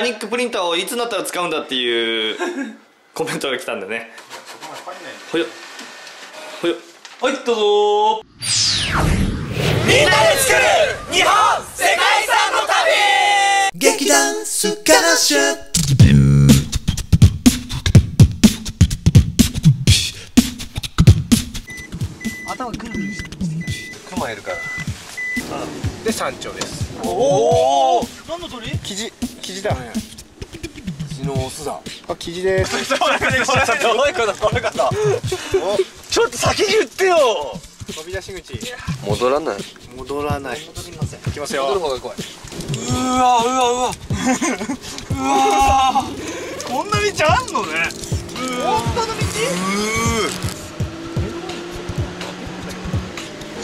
パニックプリンターをいつになったら使うんだっていうコメントが来たんでね。ほよ。ほよ。はいどうぞ。みんなで作る日本世界遺産の旅。劇団スカッシュ。頭ぐるぐるしてクマいるからで山頂です。おお何の鳥？キジ。キジだ。キジのオスだ。あキジです。どういうことどういうこと。ちょっと先に言ってよ。飛び出し口。戻らない。戻らない。戻りません。いきます戻るよ方が怖い。うわうわうわ。うわこんな道あんのね。本当の道？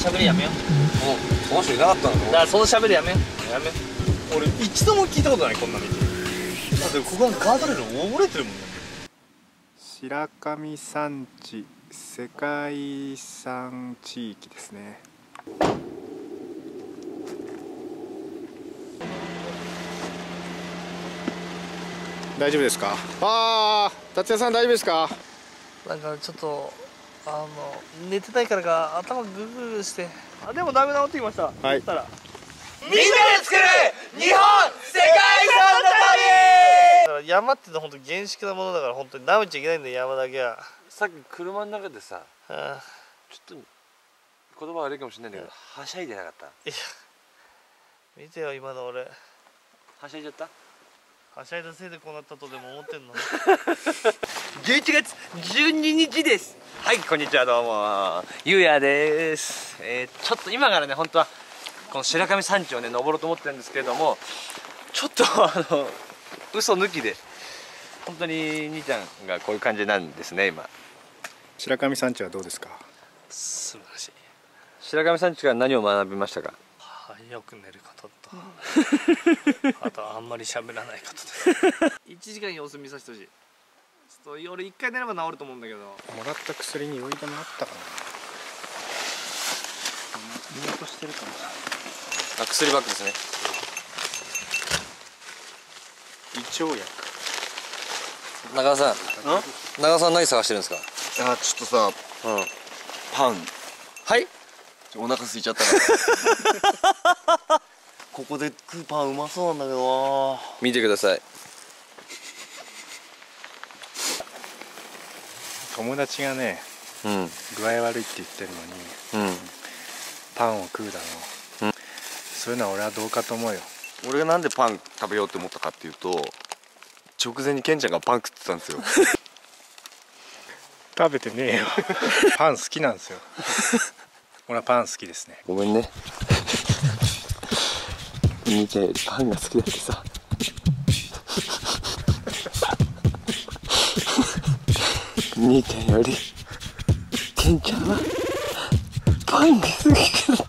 喋りやめよおこの人いなかったのだからその喋りやめよやめよ俺一度も聞いたことないこんな道だってここはガードレール溺れてるもんね。白神山地世界遺産地域ですね。大丈夫ですか？ああ達也さん大丈夫ですか？なんかちょっとあの寝てないからか頭グーグーして。あでもだいぶ治ってきました。はい。たら。みんなで作る日本世界遺産のだから山ってのは本当原始的なものだから本当に舐めちゃいけないんだよ山だけは。さっき車の中でさあちょっと言葉悪いかもしれないんだけどはしゃいでなかった。いや。見てよ今の俺。はしゃいじゃった？はしゃいだせいでこうなったとでも思ってんの？11月12日ですはいこんにちはどうも。ゆうやです。えー、ちょっと今からね本当はこの白神山地をね登ろうと思ってるんですけれどもちょっとあの嘘抜きで本当に兄ちゃんがこういう感じなんですね今。白神山地はどうですか？素晴らしい。白神山地から何を学びましたか？早く寝ることと。あとはあんまり喋らないことです。1時間様子見させてほしいちょっと俺一回寝れば治ると思うんだけど。もらった薬に酔い止めあったかな。見落としてるかもあ薬バッグですね。胃腸薬。中田さん。中田さん何探してるんですか？あちょっとさうん。パン。はい？お腹空いちゃった ここで食うパンうまそうなんだけどな。見てください友達がねうん。具合悪いって言ってるのにうん。パンを食うだろう、そういうのは俺はどうかと思うよ。俺がなんでパン食べようって思ったかっていうと直前にケンちゃんがパン食ってたんですよ。食べてねえよ。パン好きなんですよ。俺はパン好きですね。ごめんね。兄ちゃんよりパンが好きだってさ兄ちゃんよりケンちゃんはパンが過ぎてる。